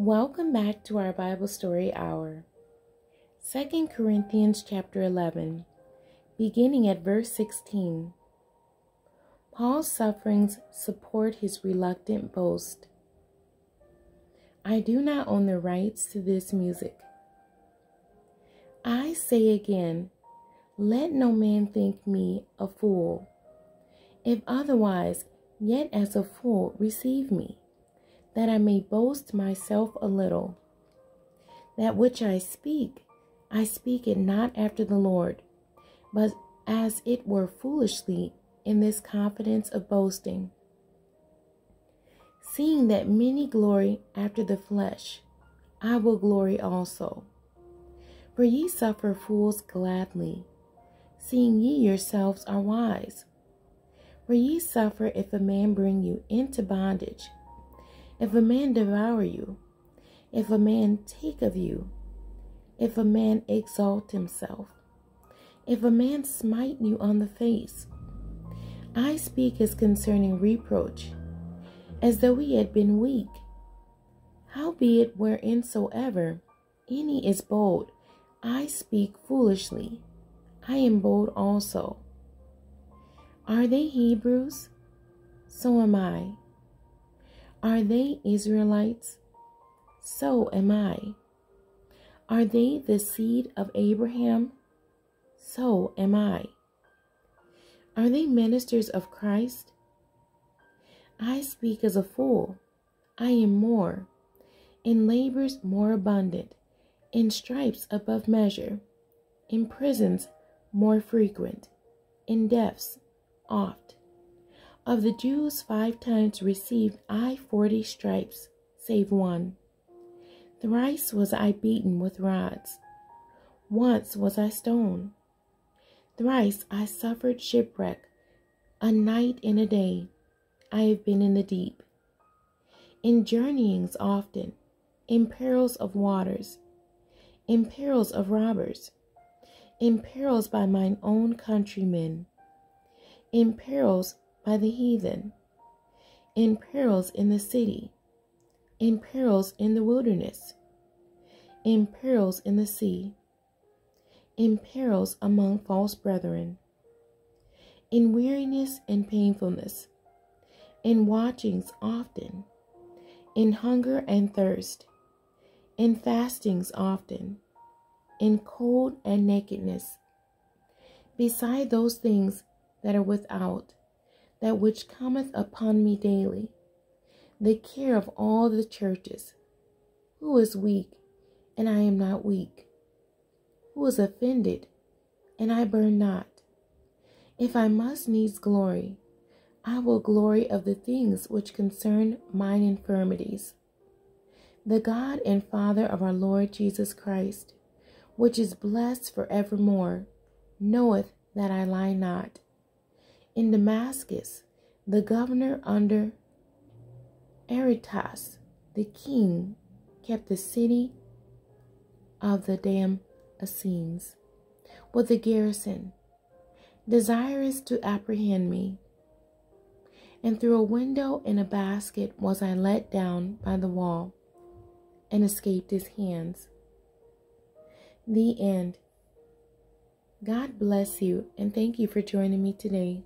Welcome back to our Bible Story Hour. 2 Corinthians chapter 11, beginning at verse 16. Paul's sufferings support his reluctant boast. I do not own the rights to this music. I say again, let no man think me a fool. If otherwise, yet as a fool receive me that I may boast myself a little. That which I speak, I speak it not after the Lord, but as it were foolishly in this confidence of boasting. Seeing that many glory after the flesh, I will glory also. For ye suffer fools gladly, seeing ye yourselves are wise. For ye suffer if a man bring you into bondage if a man devour you, if a man take of you, if a man exalt himself, if a man smite you on the face, I speak as concerning reproach, as though he had been weak. Howbeit, whereinsoever any is bold, I speak foolishly. I am bold also. Are they Hebrews? So am I. Are they Israelites? So am I. Are they the seed of Abraham? So am I. Are they ministers of Christ? I speak as a fool. I am more, in labors more abundant, in stripes above measure, in prisons more frequent, in deaths oft. Of the Jews, five times received I forty stripes, save one. Thrice was I beaten with rods. Once was I stoned. Thrice I suffered shipwreck. A night and a day I have been in the deep. In journeyings often, in perils of waters, in perils of robbers, in perils by mine own countrymen, in perils by the heathen, in perils in the city, in perils in the wilderness, in perils in the sea, in perils among false brethren, in weariness and painfulness, in watchings often, in hunger and thirst, in fastings often, in cold and nakedness, beside those things that are without that which cometh upon me daily, the care of all the churches. Who is weak, and I am not weak? Who is offended, and I burn not? If I must needs glory, I will glory of the things which concern mine infirmities. The God and Father of our Lord Jesus Christ, which is blessed for evermore, knoweth that I lie not. In Damascus, the governor under Aretas, the king, kept the city of the Damascenes with a garrison, desirous to apprehend me. And through a window in a basket was I let down by the wall and escaped his hands. The end. God bless you and thank you for joining me today.